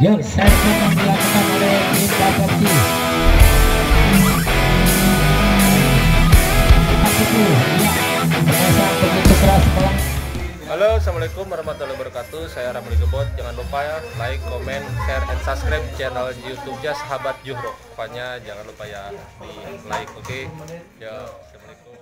Yuk, servis yang dilakukan oleh ya, keras melang Halo, assalamualaikum warahmatullahi wabarakatuh. Saya Ramli Gebot. Jangan lupa ya like, comment, share, and subscribe channel YouTube-nya Sahabat Juhro. Pokoknya jangan lupa ya di like, oke? Ya, assalamualaikum.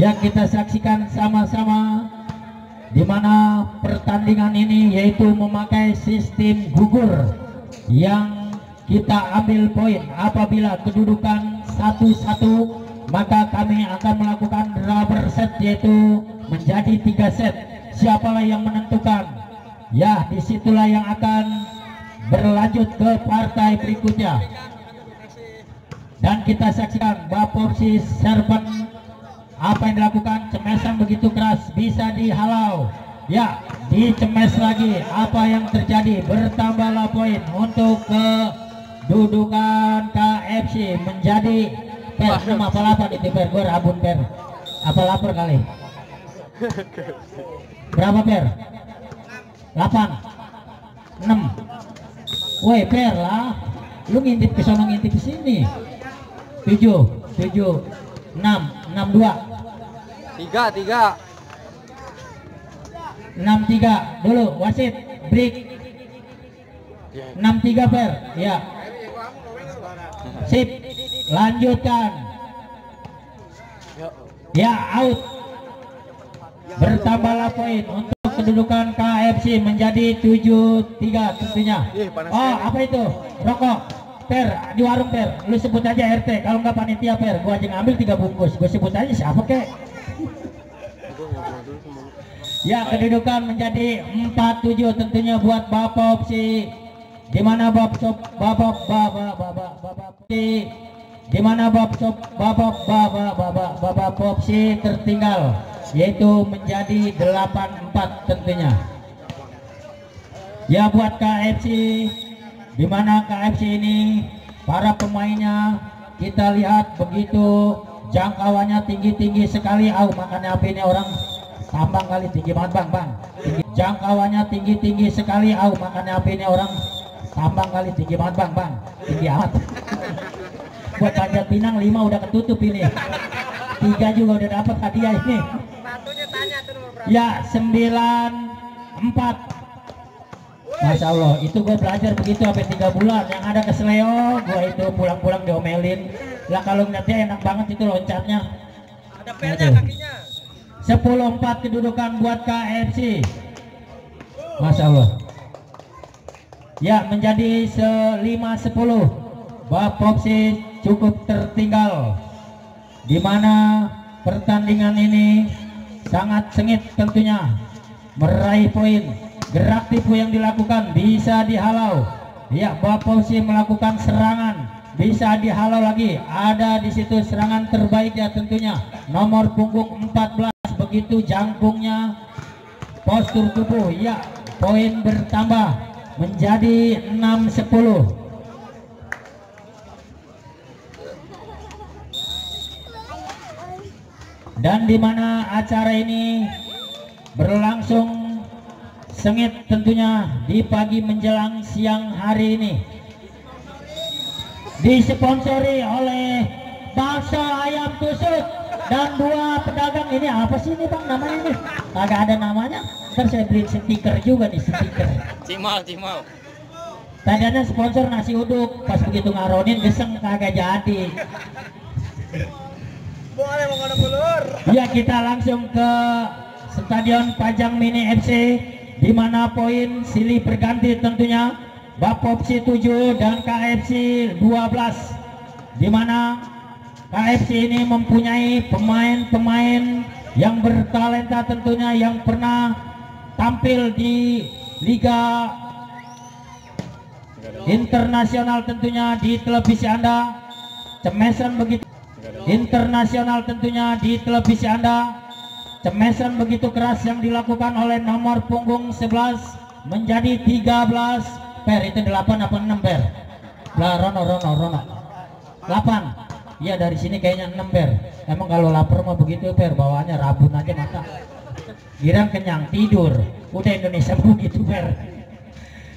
yang kita saksikan sama-sama di mana pertandingan ini yaitu memakai sistem gugur yang kita ambil poin apabila kedudukan satu-satu maka kami akan melakukan rubber set yaitu menjadi tiga set. Siapalah yang menentukan? Ya di situlah yang akan berlanjut ke partai berikutnya. Dan kita saksikan Bapopsi Serpent apa yang dilakukan? Cemesan begitu keras bisa dihalau. Ya dicemes lagi. Apa yang terjadi? Bertambahlah poin untuk kedudukan KFC menjadi per nama apa lapar itu per gue rabun per. Apa lapar kali? Berapa per? 8 6 woi per lah. Lu ngintip ke sana ngintip ke sini. 7 7 6 62 tiga tiga. Enam tiga. Dulu wasit break. Enam tiga per ya. Sip. Lanjutkan. Ya out. Bertambahlah poin untuk kedudukan KFC menjadi 7-3 tentunya. Oh apa itu? Rokok. Per di warung per lu sebut aja RT kalau nggak panitia per gua aja ngambil tiga bungkus. Gua sebut aja siapa kek Ya kedudukan menjadi 47 tentunya buat Bapak opsi di mana Bapak Bapak Bapak Bapak Bapak opsi di mana Bapak Bapak Bapak Bapak Bapak opsi tertinggal yaitu menjadi 84 tentunya. Ya buat KFC di mana KFC ini para pemainnya kita lihat begitu jangkauannya tinggi-tinggi sekali. Oh makanya apa ini orang tambang kali tinggi banget bang bang. Tinggi. jangkauannya tinggi tinggi sekali. Au makanya apa ini orang. Tambang kali tinggi banget bang bang. Tinggi amat. Buat panjat pinang lima udah ketutup ini. Tiga juga udah dapat hadiah ini. Ya sembilan empat. Masya Allah itu gue belajar begitu sampai tiga bulan. Yang ada kesleo gue itu pulang-pulang diomelin. Lah kalau ngeliatnya enak banget itu loncatnya. Ada pelnya kakinya 10-4 kedudukan buat KFC Masya Allah. Ya menjadi 5-10 Bapopsi cukup tertinggal. Di mana pertandingan ini sangat sengit tentunya. Meraih poin. Gerak tipu yang dilakukan bisa dihalau. Ya Bapopsi melakukan serangan bisa dihalau lagi. Ada di situ serangan terbaik ya tentunya. Nomor punggung 14 begitu jangkungnya postur tubuh. Ya poin bertambah menjadi 6-10 dan di mana acara ini berlangsung sengit tentunya di pagi menjelang siang hari ini disponsori oleh bakso ayam tusuk. Dan dua pedagang ini apa sih ini bang namanya ini? Agak ada namanya. Ntar saya beli stiker juga nih stiker. Cimal cimal tadinya sponsor nasi uduk pas begitu ngaronin geseng kagak jadi. Boleh mau bulur ya kita langsung ke stadion Pajang Mini FC di mana poin silih berganti tentunya Bapopsi 7 dan KFC 12 di mana KFC ini mempunyai pemain-pemain yang bertalenta tentunya yang pernah tampil di Liga internasional tentunya di televisi Anda. Cemesan begitu. Internasional tentunya di televisi Anda. Cemesan begitu keras yang dilakukan oleh nomor punggung 11 menjadi 13 per itu 8 apa 6 per? Lah Rono Rono Rono. 8 Iya dari sini kayaknya 6 per. Emang kalau lapar mah begitu per bawaannya rabun aja mata. Girang kenyang tidur. Udah Indonesia begitu per.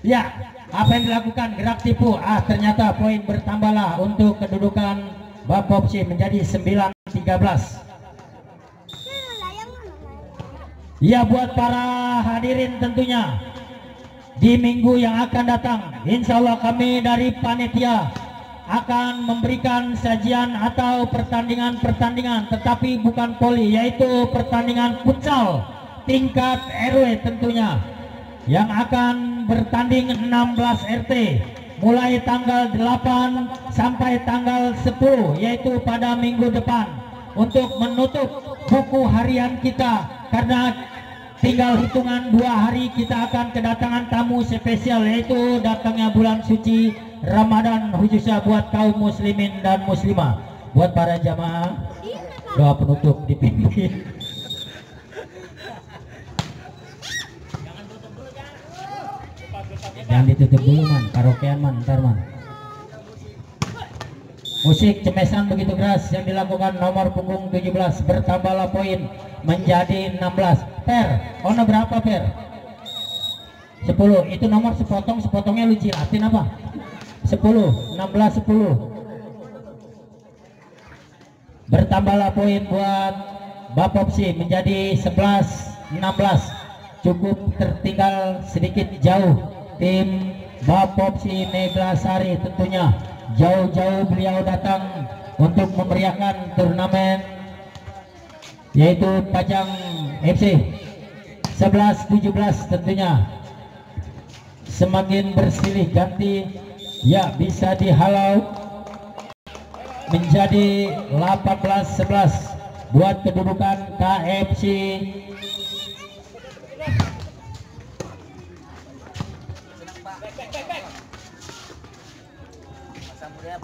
Ya, apa yang dilakukan? Gerak tipu? Ah, ternyata poin bertambahlah untuk kedudukan Bapopsi menjadi 9-13. Ya buat para hadirin tentunya di minggu yang akan datang Insya Allah kami dari panitia akan memberikan sajian atau pertandingan-pertandingan tetapi bukan poli yaitu pertandingan futsal tingkat RW tentunya yang akan bertanding 16 RT mulai tanggal 8 sampai tanggal 10 yaitu pada minggu depan untuk menutup buku harian kita karena tinggal hitungan dua hari kita akan kedatangan tamu spesial yaitu datangnya bulan suci Ramadan khususnya buat kaum muslimin dan muslimah. Buat para jamaah doa penutup dipimpin jangan ditutup dulu man. Karaokean man. Ntar man. Musik cemesan begitu keras yang dilakukan nomor punggung 17 bertambahlah poin menjadi 16 per. Ono berapa per? 10 itu nomor sepotong sepotongnya lu jilatin apa? 10 16 10 bertambahlah poin buat Bapopsi menjadi 11 16 cukup tertinggal sedikit jauh tim Bapopsi Neglasari tentunya. Jauh-jauh beliau datang untuk memeriahkan turnamen yaitu Pajang FC 11-17 tentunya. Semakin bersilih ganti ya bisa dihalau. Menjadi 18-11 buat kedudukan KFC Ya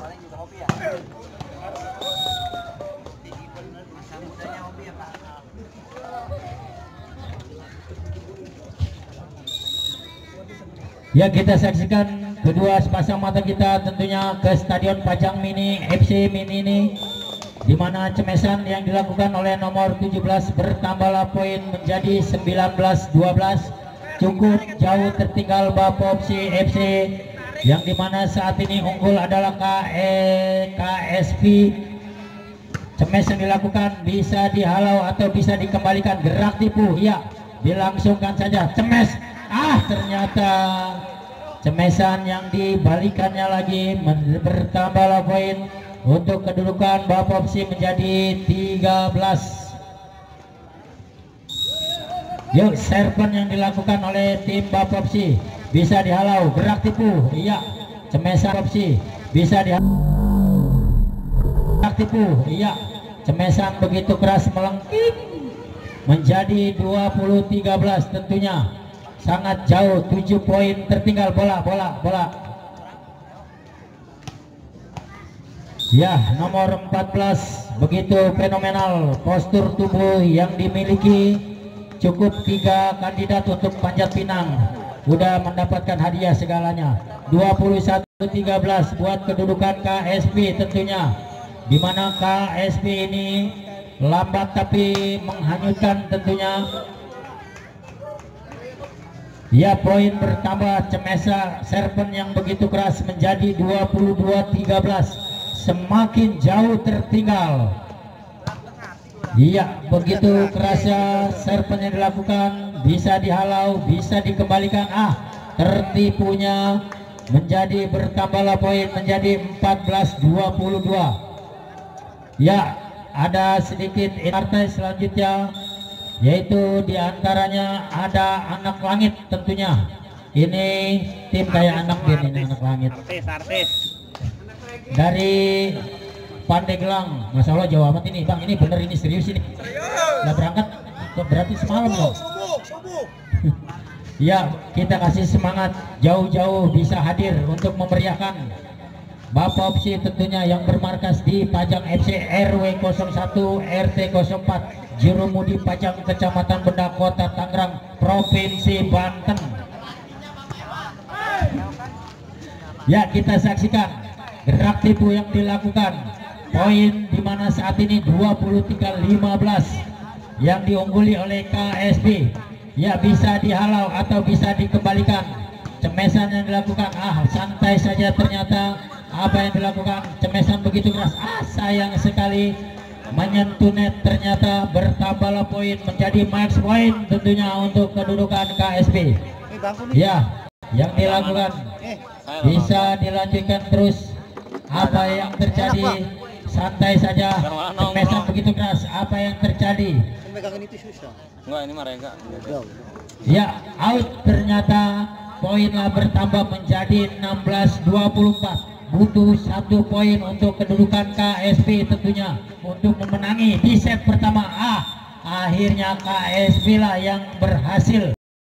kita saksikan kedua sepasang mata kita tentunya ke Stadion Pajang Mini FC Mini ini di mana cemesan yang dilakukan oleh nomor 17 bertambahlah poin menjadi 19-12 cukup jauh tertinggal Bapopsi FC yang di mana saat ini unggul adalah KE, KSP cemes yang dilakukan bisa dihalau atau bisa dikembalikan. Gerak tipu ya dilangsungkan saja. Cemes. Ah ternyata cemesan yang dibalikannya lagi bertambahlah poin untuk kedudukan Bapopsi menjadi 13 yuk serpent yang dilakukan oleh tim Bapopsi bisa dihalau. Gerak tipu. Iya. Cemesan Bapopsi bisa dihalau. Gerak tipu. Iya. Cemesan begitu keras melengking menjadi 20-13 tentunya. Sangat jauh 7 poin tertinggal. Bola bola bola. Ya nomor 14 begitu fenomenal postur tubuh yang dimiliki. Cukup tiga kandidat untuk panjat pinang. Udah mendapatkan hadiah segalanya. 21-13 buat kedudukan KSP tentunya. Di mana KSP ini lambat tapi menghanyutkan tentunya. Ya poin bertambah Cemesa Serpent yang begitu keras menjadi 22-13 semakin jauh tertinggal. Iya begitu kerasnya Serpent yang dilakukan bisa dihalau bisa dikembalikan. Ah tertipunya menjadi bertambahlah poin menjadi 14-22 ya ada sedikit partai selanjutnya yaitu di antaranya ada anak langit tentunya. Ini tim kayak anak bin ini anak langit. Artis, artis. dari Pandeglang. Masya Allah Jawa amat ini Bang. Ini bener ini serius ini. Udah berangkat berarti semalam loh ya kita kasih semangat. Jauh-jauh bisa hadir untuk memeriahkan Bapak Opsi tentunya yang bermarkas di Pajang FC RW 01 RT 04 Jurumudi Pajang Kecamatan Benda Kota Tangerang Provinsi Banten. Ya kita saksikan gerak tipu yang dilakukan. Poin di mana saat ini 23-15 yang diungguli oleh KSB ya bisa dihalau atau bisa dikembalikan. Cemesan yang dilakukan. Ah santai saja ternyata apa yang dilakukan? Cemesan begitu keras. Ah sayang sekali. Menyentuh net ternyata bertambahlah poin menjadi max point tentunya untuk kedudukan KSP ya yang dilakukan bisa dilanjutkan terus. Apa yang terjadi? Santai saja. Cemesan begitu keras. Apa yang terjadi? Enggak, ini. Ya, out ternyata poinlah bertambah menjadi 16-24. Butuh satu poin untuk kedudukan KSP tentunya untuk memenangi di set pertama. Ah, akhirnya KSP lah yang berhasil